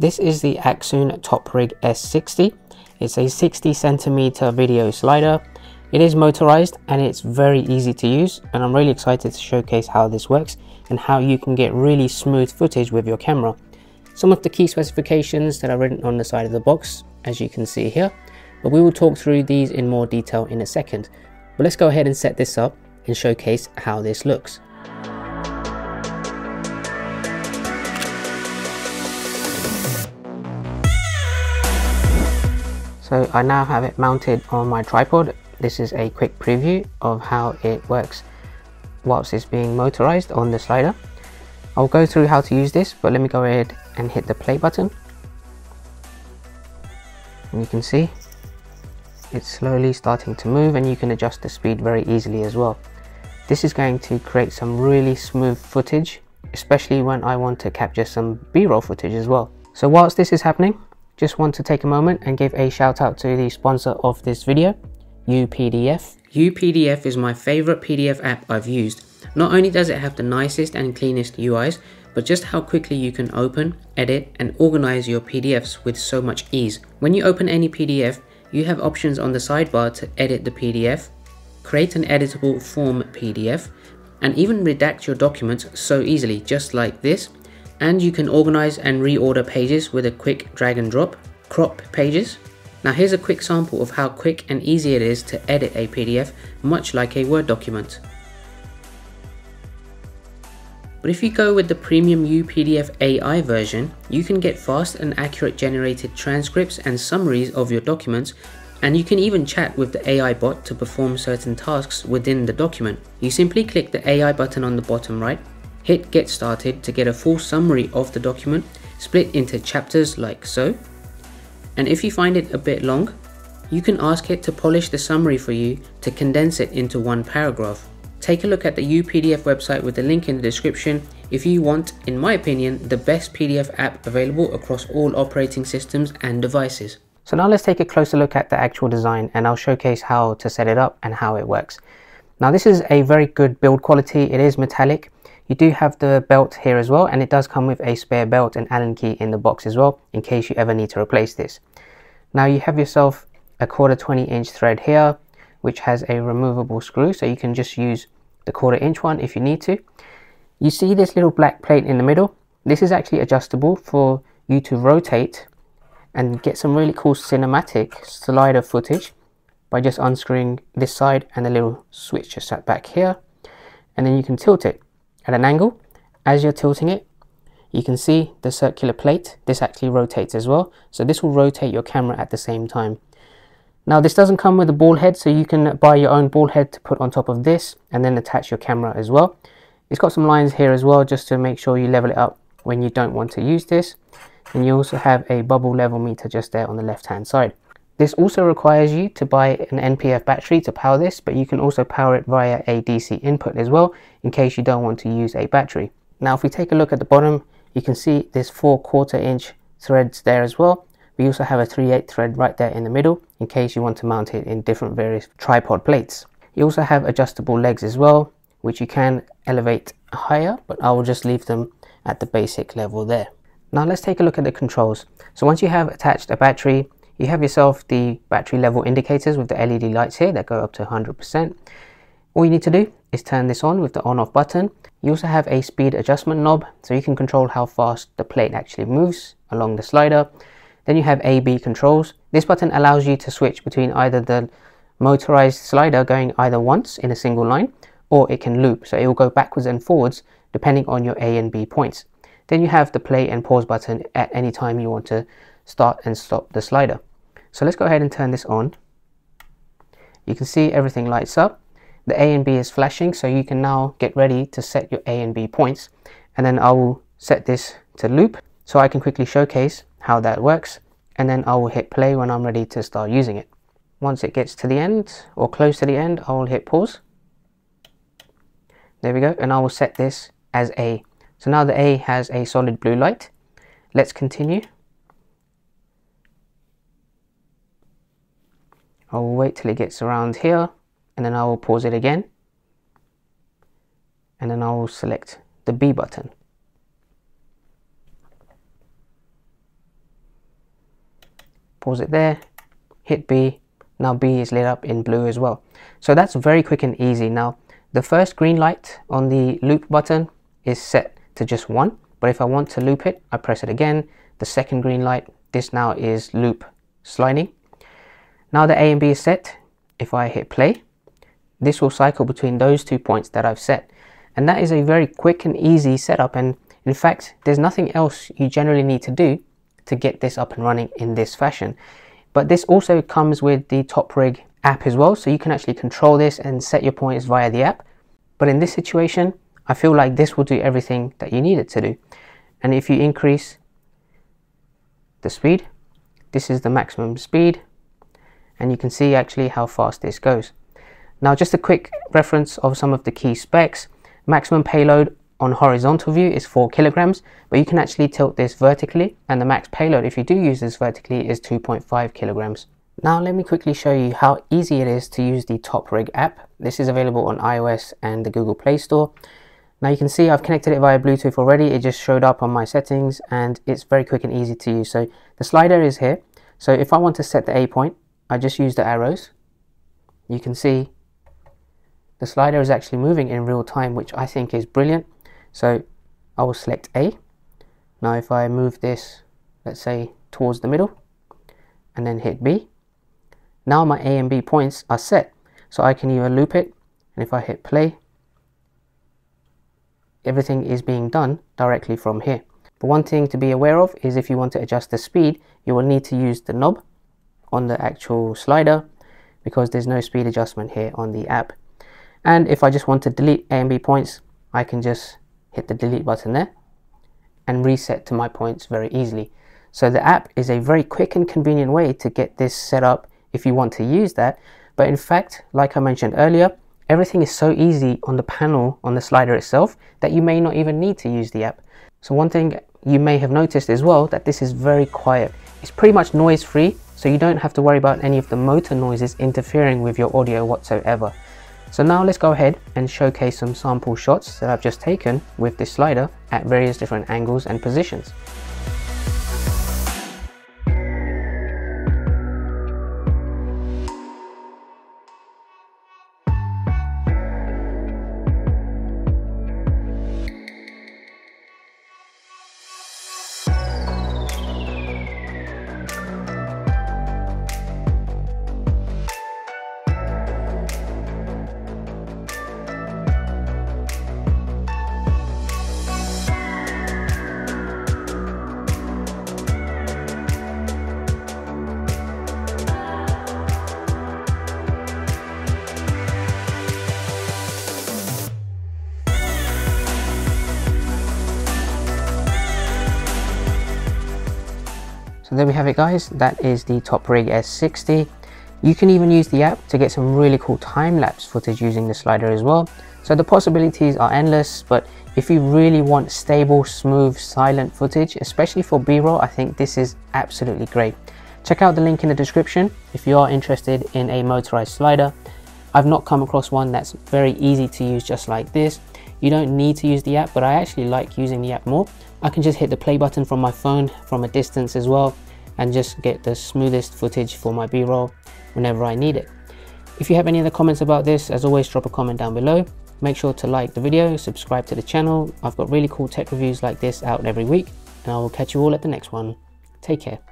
This is the Accsoon Top Rig S60. It's a 60 centimeter video slider. It is motorized and it's very easy to use and I'm really excited to showcase how this works and how you can get really smooth footage with your camera. Some of the key specifications that are written on the side of the box as you can see here but we will talk through these in more detail in a second. But let's go ahead and set this up and showcase how this looks. So I now have it mounted on my tripod. This is a quick preview of how it works whilst it's being motorized on the slider. I'll go through how to use this, but let me go ahead and hit the play button. And you can see it's slowly starting to move and you can adjust the speed very easily as well. This is going to create some really smooth footage, especially when I want to capture some b-roll footage as well. So whilst this is happening, just want to take a moment and give a shout out to the sponsor of this video, UPDF. UPDF is my favorite PDF app I've used. Not only does it have the nicest and cleanest UIs, but just how quickly you can open, edit, and organize your PDFs with so much ease. When you open any PDF, you have options on the sidebar to edit the PDF, create an editable form PDF, and even redact your documents so easily, just like this. And you can organize and reorder pages with a quick drag and drop, crop pages. Now here's a quick sample of how quick and easy it is to edit a PDF, much like a Word document. But if you go with the premium UPDF AI version, you can get fast and accurate generated transcripts and summaries of your documents and you can even chat with the AI bot to perform certain tasks within the document. You simply click the AI button on the bottom right, hit get started to get a full summary of the document split into chapters like so. And if you find it a bit long, you can ask it to polish the summary for you to condense it into one paragraph. Take a look at the UPDF website with the link in the description if you want, in my opinion, the best PDF app available across all operating systems and devices. So now let's take a closer look at the actual design and I'll showcase how to set it up and how it works. Now this is a very good build quality, it is metallic. You do have the belt here as well and it does come with a spare belt and Allen key in the box as well in case you ever need to replace this. Now you have yourself a quarter 20 inch thread here which has a removable screw so you can just use the quarter inch one if you need to. You see this little black plate in the middle? This is actually adjustable for you to rotate and get some really cool cinematic slider footage by just unscrewing this side and the little switch just sat back here and then you can tilt it at an angle as you're tilting it you can see the circular plate this actually rotates as well so this will rotate your camera at the same time now this doesn't come with a ball head so you can buy your own ball head to put on top of this and then attach your camera as well. It's got some lines here as well just to make sure you level it up when you don't want to use this. And you also have a bubble level meter just there on the left hand side. This also requires you to buy an NPF battery to power this, but you can also power it via a DC input as well in case you don't want to use a battery. Now if we take a look at the bottom, you can see there's four quarter inch threads there as well we also have a 3 8 thread right there in the middle in case you want to mount it in different various tripod plates. You also have adjustable legs as well, which you can elevate higher, but I will just leave them at the basic level there. Now let's take a look at the controls. So once you have attached a battery, you have yourself the battery level indicators with the LED lights here that go up to 100%. All you need to do is turn this on with the on off button. You also have a speed adjustment knob so you can control how fast the plate actually moves along the slider then you have AB controls. This button allows you to switch between either the motorized slider going either once in a single line or it can loop. So it will go backwards and forwards depending on your A and B points. Then you have the play and pause button at any time you want to start and stop the slider. So let's go ahead and turn this on. You can see everything lights up. The A and B is flashing so you can now get ready to set your A and B points. And then I will set this to loop so I can quickly showcase how that works and then I will hit play when I'm ready to start using it. Once it gets to the end or close to the end I will hit pause. There we go and I will set this as A. So now the A has a solid blue light. Let's continue. I will wait till it gets around here and then I will pause it again and then I will select the B button. pause it there, hit B, now B is lit up in blue as well. So that's very quick and easy. Now, the first green light on the loop button is set to just one, but if I want to loop it, I press it again. The second green light, this now is loop sliding. Now the A and B is set, if I hit play, this will cycle between those two points that I've set. And that is a very quick and easy setup. And in fact, there's nothing else you generally need to do to get this up and running in this fashion. But this also comes with the Top Rig app as well. So you can actually control this and set your points via the app. But in this situation, I feel like this will do everything that you need it to do. And if you increase the speed, this is the maximum speed. And you can see actually how fast this goes. Now just a quick reference of some of the key specs. Maximum payload on horizontal view is 4 kilograms, but you can actually tilt this vertically and the max payload if you do use this vertically is 2.5 kilograms. Now let me quickly show you how easy it is to use the Top Rig app. This is available on iOS and the Google Play Store. Now you can see I've connected it via Bluetooth already. It just showed up on my settings and it's very quick and easy to use. So the slider is here. So if I want to set the A point, I just use the arrows. You can see the slider is actually moving in real time, which I think is brilliant. So I will select A. Now if I move this, let's say towards the middle and then hit B, now my A and B points are set. So I can either loop it and if I hit play, everything is being done directly from here. But one thing to be aware of is if you want to adjust the speed, you will need to use the knob on the actual slider because there's no speed adjustment here on the app. And if I just want to delete A and B points, I can just hit the delete button there and reset to my points very easily. So the app is a very quick and convenient way to get this set up if you want to use that. But in fact, like I mentioned earlier, everything is so easy on the panel on the slider itself that you may not even need to use the app. So one thing you may have noticed as well that this is very quiet. It's pretty much noise free so you don't have to worry about any of the motor noises interfering with your audio whatsoever. So now let's go ahead and showcase some sample shots that I've just taken with this slider at various different angles and positions. There we have it guys, that is the Top Rig S60. You can even use the app to get some really cool time-lapse footage using the slider as well. So the possibilities are endless, but if you really want stable, smooth, silent footage, especially for B-roll, I think this is absolutely great. Check out the link in the description if you are interested in a motorized slider. I've not come across one that's very easy to use just like this. You don't need to use the app, but I actually like using the app more. I can just hit the play button from my phone from a distance as well and just get the smoothest footage for my b-roll whenever I need it. If you have any other comments about this, as always drop a comment down below. Make sure to like the video, subscribe to the channel. I've got really cool tech reviews like this out every week and I will catch you all at the next one. Take care.